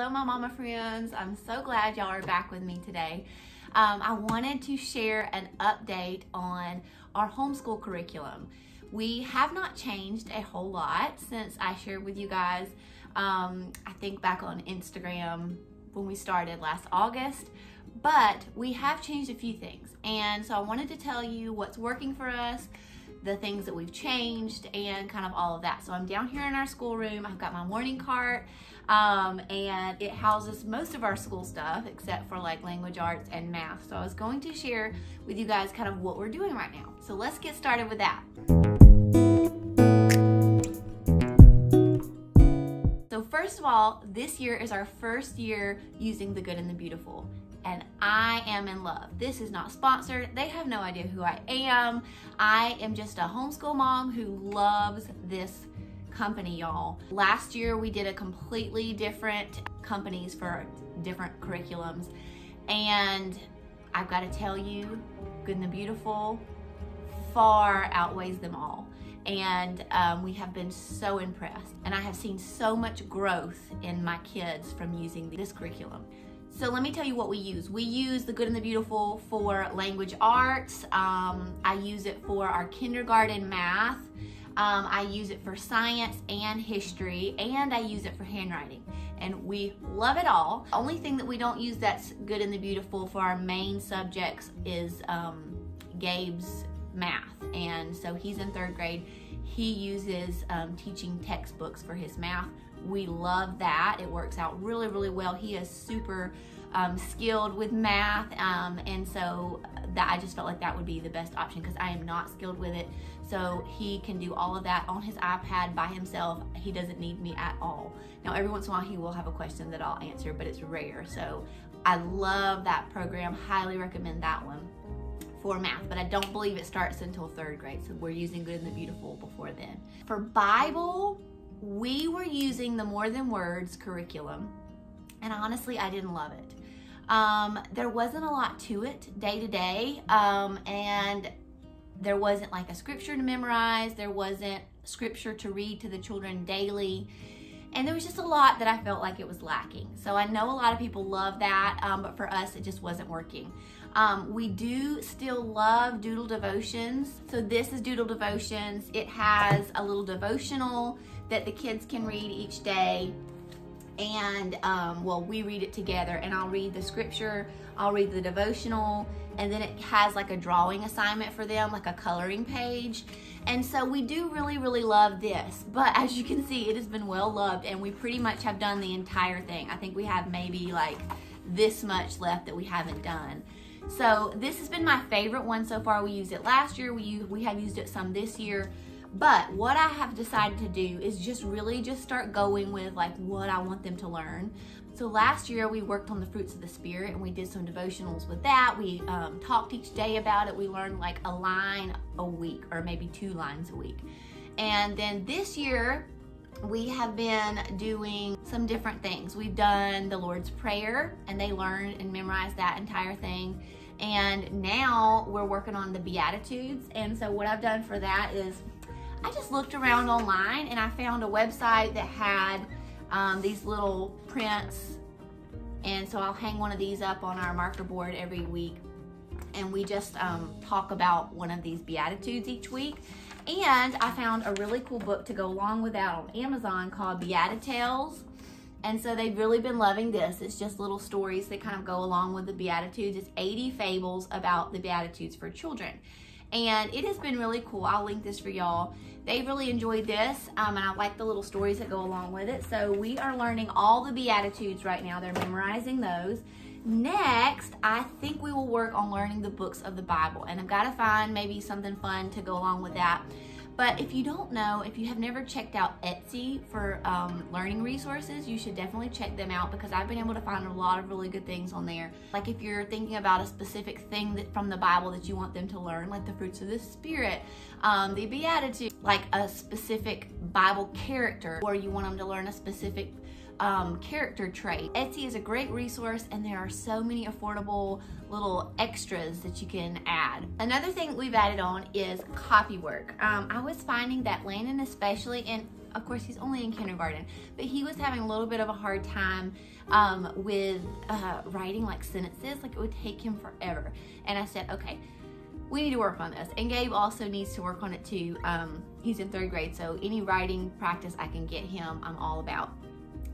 Hello, my mama friends. I'm so glad y'all are back with me today. Um, I wanted to share an update on our homeschool curriculum. We have not changed a whole lot since I shared with you guys, um, I think back on Instagram when we started last August, but we have changed a few things. And so I wanted to tell you what's working for us, the things that we've changed and kind of all of that. So I'm down here in our schoolroom. I've got my morning cart um, and it houses most of our school stuff except for like language arts and math. So I was going to share with you guys kind of what we're doing right now. So let's get started with that. So first of all, this year is our first year using the good and the beautiful and I am in love. This is not sponsored. They have no idea who I am. I am just a homeschool mom who loves this company, y'all. Last year we did a completely different companies for different curriculums and I've got to tell you, Good and the Beautiful far outweighs them all. And um, we have been so impressed. And I have seen so much growth in my kids from using this curriculum. So let me tell you what we use. We use the Good and the Beautiful for language arts. Um, I use it for our kindergarten math. Um, I use it for science and history, and I use it for handwriting. And we love it all. Only thing that we don't use that's Good and the Beautiful for our main subjects is um, Gabe's math. And so he's in third grade. He uses um, teaching textbooks for his math we love that. It works out really, really well. He is super um, skilled with math, um, and so that I just felt like that would be the best option because I am not skilled with it. So he can do all of that on his iPad by himself. He doesn't need me at all. Now, every once in a while, he will have a question that I'll answer, but it's rare. So I love that program. Highly recommend that one for math, but I don't believe it starts until third grade. So we're using Good and the Beautiful before then. For Bible, we were using the More Than Words curriculum, and honestly, I didn't love it. Um, there wasn't a lot to it day to day, um, and there wasn't like a scripture to memorize, there wasn't scripture to read to the children daily. And there was just a lot that I felt like it was lacking. So I know a lot of people love that, um, but for us, it just wasn't working. Um, we do still love Doodle Devotions. So this is Doodle Devotions. It has a little devotional that the kids can read each day. And um, well, we read it together, and I'll read the scripture, I'll read the devotional, and then it has like a drawing assignment for them, like a coloring page. And so we do really, really love this. But as you can see, it has been well loved, and we pretty much have done the entire thing. I think we have maybe like this much left that we haven't done. So this has been my favorite one so far. We used it last year. We, we have used it some this year. But what I have decided to do is just really just start going with like what I want them to learn. So last year we worked on the fruits of the spirit and we did some devotionals with that. We um, talked each day about it. We learned like a line a week or maybe two lines a week. And then this year we have been doing some different things. We've done the Lord's Prayer and they learned and memorized that entire thing. And now we're working on the Beatitudes. And so what I've done for that is I just looked around online and I found a website that had um, these little prints. And so I'll hang one of these up on our marker board every week. And we just um, talk about one of these Beatitudes each week. And I found a really cool book to go along with that on Amazon called Beatitales. And so they've really been loving this. It's just little stories that kind of go along with the Beatitudes. It's 80 fables about the Beatitudes for children and it has been really cool. I'll link this for y'all. They really enjoyed this, um, and I like the little stories that go along with it. So we are learning all the Beatitudes right now. They're memorizing those. Next, I think we will work on learning the books of the Bible, and I've got to find maybe something fun to go along with that. But if you don't know, if you have never checked out Etsy for um, learning resources, you should definitely check them out because I've been able to find a lot of really good things on there. Like if you're thinking about a specific thing that, from the Bible that you want them to learn, like the fruits of the Spirit, um, the Beatitudes, like a specific Bible character, or you want them to learn a specific um, character trait. Etsy is a great resource and there are so many affordable little extras that you can add. Another thing we've added on is copy work. Um, I was finding that Landon especially, and of course, he's only in kindergarten, but he was having a little bit of a hard time um, with uh, writing like sentences. Like it would take him forever. And I said, okay, we need to work on this. And Gabe also needs to work on it too. Um, he's in third grade, so any writing practice I can get him, I'm all about.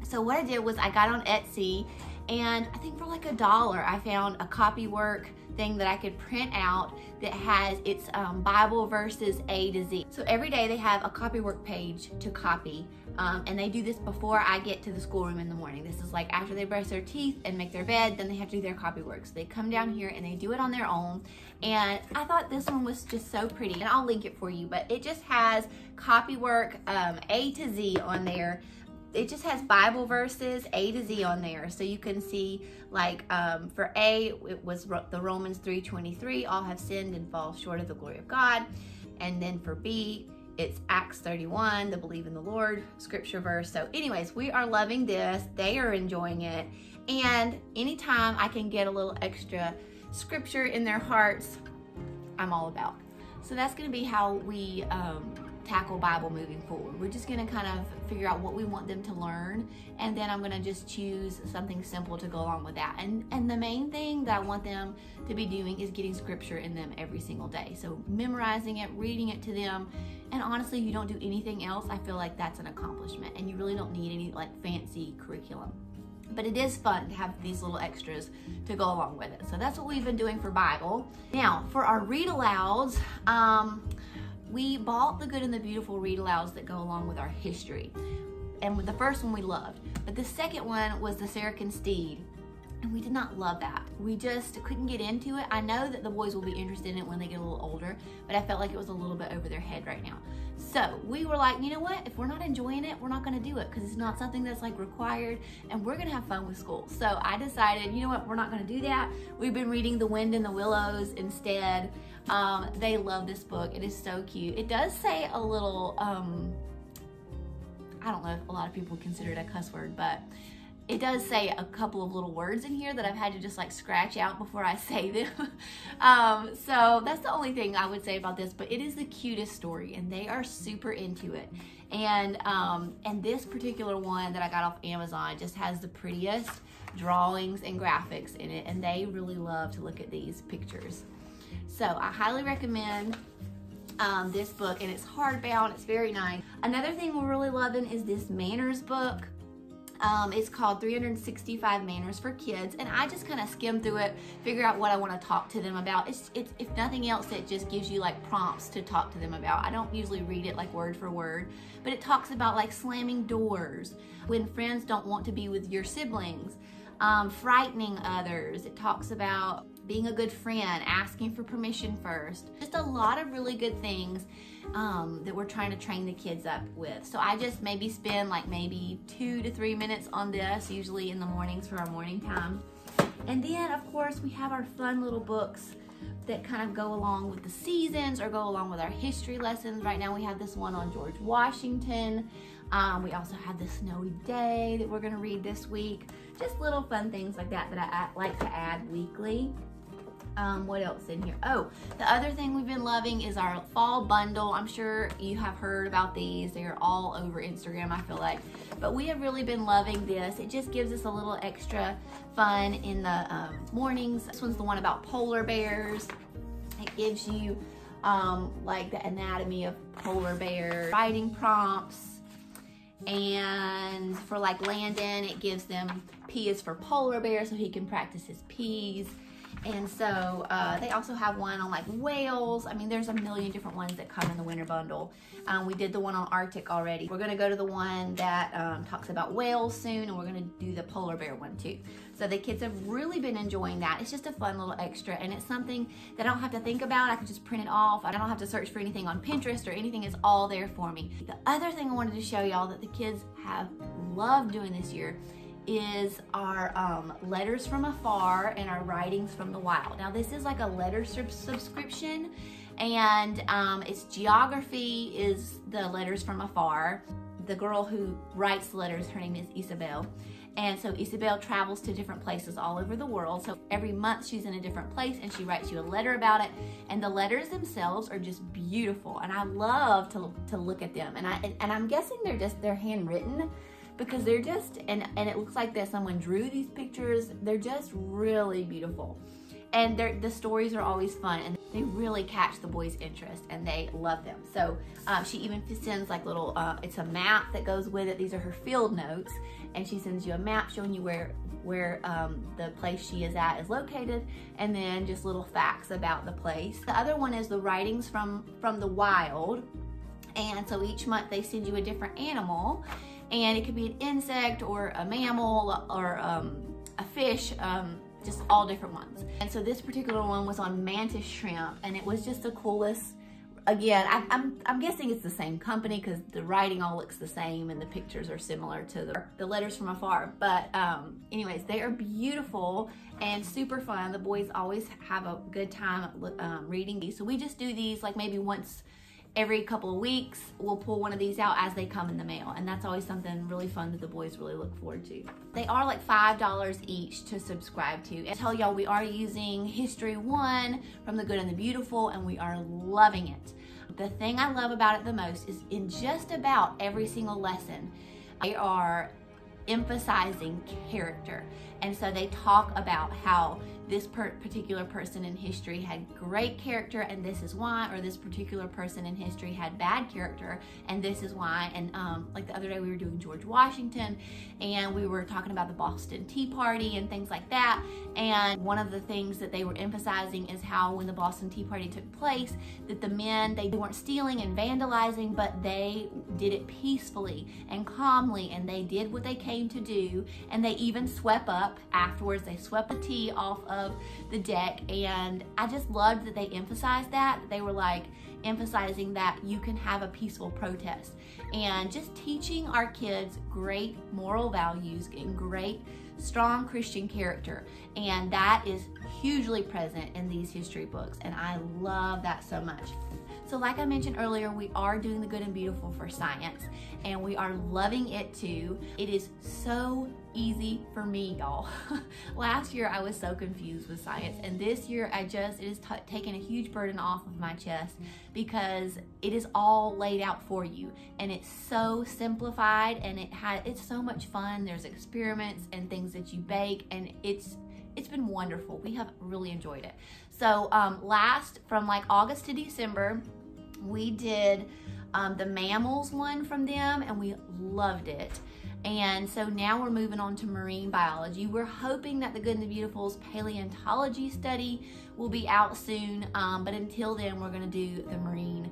So what I did was I got on Etsy and I think for like a dollar I found a copywork thing that I could print out that has its um, Bible verses A to Z. So every day they have a copywork page to copy um, and they do this before I get to the schoolroom in the morning. This is like after they brush their teeth and make their bed, then they have to do their copywork. So they come down here and they do it on their own. And I thought this one was just so pretty and I'll link it for you, but it just has copywork um, A to Z on there it just has Bible verses A to Z on there. So you can see like um, for A, it was the Romans 3.23, all have sinned and fall short of the glory of God. And then for B, it's Acts 31, the believe in the Lord scripture verse. So anyways, we are loving this. They are enjoying it. And anytime I can get a little extra scripture in their hearts, I'm all about. So that's going to be how we um, tackle Bible moving forward. We're just going to kind of figure out what we want them to learn, and then I'm going to just choose something simple to go along with that. And and the main thing that I want them to be doing is getting scripture in them every single day. So memorizing it, reading it to them, and honestly, you don't do anything else, I feel like that's an accomplishment, and you really don't need any like fancy curriculum but it is fun to have these little extras to go along with it. So that's what we've been doing for Bible. Now, for our read alouds, um, we bought the good and the beautiful read alouds that go along with our history. And the first one we loved. But the second one was the Sarah Steed. And we did not love that. We just couldn't get into it. I know that the boys will be interested in it when they get a little older, but I felt like it was a little bit over their head right now. So we were like, you know what? If we're not enjoying it, we're not going to do it because it's not something that's like required and we're going to have fun with school. So I decided, you know what? We're not going to do that. We've been reading The Wind in the Willows instead. Um, they love this book. It is so cute. It does say a little, um, I don't know if a lot of people consider it a cuss word, but it does say a couple of little words in here that I've had to just like scratch out before I say them. um, so that's the only thing I would say about this, but it is the cutest story and they are super into it. And, um, and this particular one that I got off Amazon just has the prettiest drawings and graphics in it and they really love to look at these pictures. So I highly recommend um, this book and it's hardbound, it's very nice. Another thing we're really loving is this manners book. Um, it's called 365 Manners for Kids, and I just kind of skim through it, figure out what I want to talk to them about. It's, it's, if nothing else, it just gives you like prompts to talk to them about. I don't usually read it like word for word, but it talks about like slamming doors, when friends don't want to be with your siblings, um, frightening others. It talks about being a good friend, asking for permission first. Just a lot of really good things um, that we're trying to train the kids up with. So I just maybe spend like maybe two to three minutes on this, usually in the mornings for our morning time. And then, of course, we have our fun little books that kind of go along with the seasons or go along with our history lessons. Right now, we have this one on George Washington. Um, we also have the snowy day that we're going to read this week. Just little fun things like that that I, I like to add weekly. Um, what else in here? Oh, the other thing we've been loving is our fall bundle. I'm sure you have heard about these. They are all over Instagram, I feel like. But we have really been loving this. It just gives us a little extra fun in the um, mornings. This one's the one about polar bears. It gives you um, like the anatomy of polar bear, writing prompts, and for like Landon, it gives them P is for polar bear so he can practice his P's. And so uh, they also have one on like whales. I mean, there's a million different ones that come in the winter bundle. Um, we did the one on Arctic already. We're gonna go to the one that um, talks about whales soon, and we're gonna do the polar bear one too. So the kids have really been enjoying that. It's just a fun little extra, and it's something that I don't have to think about. I can just print it off. I don't have to search for anything on Pinterest or anything. It's all there for me. The other thing I wanted to show y'all that the kids have loved doing this year is our um, letters from afar and our writings from the wild. Now this is like a letter sub subscription and um, it's geography is the letters from afar. The girl who writes letters, her name is Isabel. And so Isabel travels to different places all over the world. So every month she's in a different place and she writes you a letter about it. And the letters themselves are just beautiful. And I love to, to look at them. And I and I'm guessing they're just they're handwritten because they're just and and it looks like that someone drew these pictures. They're just really beautiful. And the stories are always fun and they really catch the boys interest and they love them. So um, she even sends like little uh, it's a map that goes with it. These are her field notes and she sends you a map showing you where where um, the place she is at is located and then just little facts about the place. The other one is the writings from from the wild and so each month they send you a different animal and it could be an insect or a mammal or um, a fish um, just all different ones. And so this particular one was on mantis shrimp and it was just the coolest. Again, I, am I'm, I'm guessing it's the same company because the writing all looks the same and the pictures are similar to the, the letters from afar. But um, anyways, they are beautiful and super fun. The boys always have a good time um, reading these. So we just do these like maybe once every couple of weeks we'll pull one of these out as they come in the mail. And that's always something really fun that the boys really look forward to. They are like five dollars each to subscribe to. And tell y'all we are using history one from the good and the beautiful and we are loving it. The thing i love about it the most is in just about every single lesson they are emphasizing character. And so they talk about how this per particular person in history had great character and this is why, or this particular person in history had bad character and this is why. And um, like the other day we were doing George Washington and we were talking about the Boston Tea Party and things like that. And one of the things that they were emphasizing is how when the Boston Tea Party took place, that the men, they weren't stealing and vandalizing, but they did it peacefully and calmly and they did what they came to do. And they even swept up afterwards. They swept the tea off of of the deck. And I just loved that they emphasized that. They were like emphasizing that you can have a peaceful protest and just teaching our kids great moral values and great strong Christian character. And that is hugely present in these history books. And I love that so much. So like I mentioned earlier, we are doing the good and beautiful for science and we are loving it too. It is so easy for me, y'all. Last year I was so confused with science and this year I just, it has taken a huge burden off of my chest because it is all laid out for you and it's so simplified and it had, it's so much fun. There's experiments and things that you bake and it's it's been wonderful. We have really enjoyed it. So um, last, from like August to December, we did um, the mammals one from them and we loved it. And so now we're moving on to marine biology. We're hoping that the Good and the Beautiful's paleontology study will be out soon. Um, but until then, we're gonna do the marine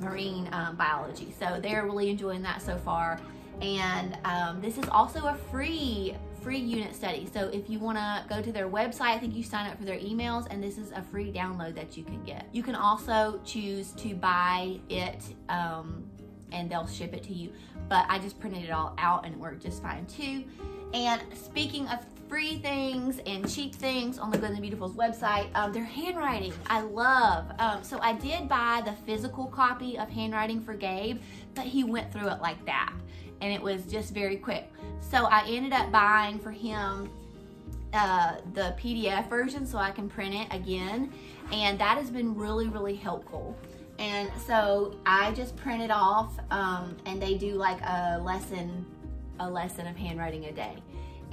marine um, biology. So they're really enjoying that so far. And um, this is also a free free unit study. So if you wanna go to their website, I think you sign up for their emails and this is a free download that you can get. You can also choose to buy it um, and they'll ship it to you. But I just printed it all out and it worked just fine too. And speaking of free things and cheap things on the Good and the Beautiful's website, um, their handwriting I love. Um, so I did buy the physical copy of Handwriting for Gabe, but he went through it like that and it was just very quick. So I ended up buying for him uh, the PDF version so I can print it again. And that has been really, really helpful. And so I just print it off um, and they do like a lesson, a lesson of handwriting a day.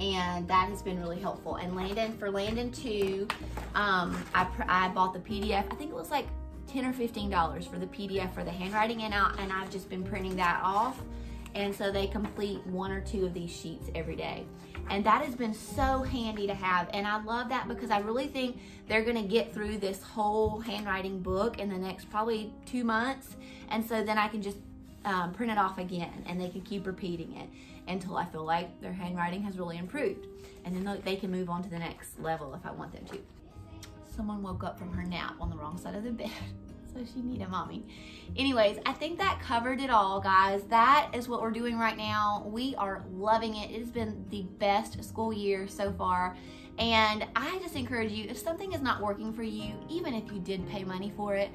And that has been really helpful. And Landon, for Landon too, um, I, I bought the PDF. I think it was like 10 or $15 for the PDF for the handwriting and, I, and I've just been printing that off and so they complete one or two of these sheets every day. And that has been so handy to have. And I love that because I really think they're gonna get through this whole handwriting book in the next probably two months. And so then I can just um, print it off again and they can keep repeating it until I feel like their handwriting has really improved. And then they can move on to the next level if I want them to. Someone woke up from her nap on the wrong side of the bed. so she need a mommy. Anyways, I think that covered it all, guys. That is what we're doing right now. We are loving it. It has been the best school year so far. And I just encourage you, if something is not working for you, even if you did pay money for it,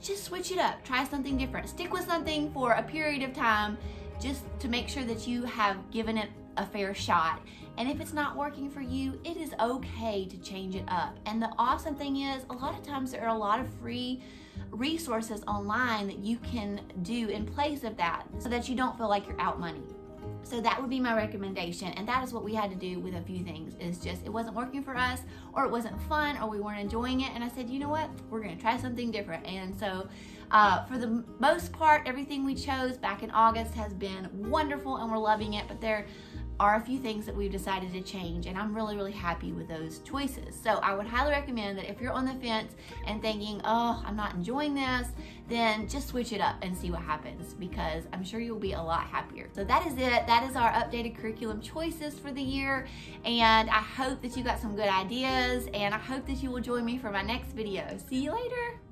just switch it up. Try something different. Stick with something for a period of time just to make sure that you have given it a fair shot And if it's not working for you, it is okay to change it up. And the awesome thing is, a lot of times there are a lot of free resources online that you can do in place of that so that you don't feel like you're out money. So that would be my recommendation. And that is what we had to do with a few things. Is just it wasn't working for us or it wasn't fun or we weren't enjoying it. And I said, you know what? We're gonna try something different. And so uh, for the most part, everything we chose back in August has been wonderful and we're loving it. But there are a few things that we've decided to change and I'm really, really happy with those choices. So I would highly recommend that if you're on the fence and thinking, oh, I'm not enjoying this, then just switch it up and see what happens because I'm sure you'll be a lot happier. So that is it. That is our updated curriculum choices for the year. And I hope that you got some good ideas and I hope that you will join me for my next video. See you later.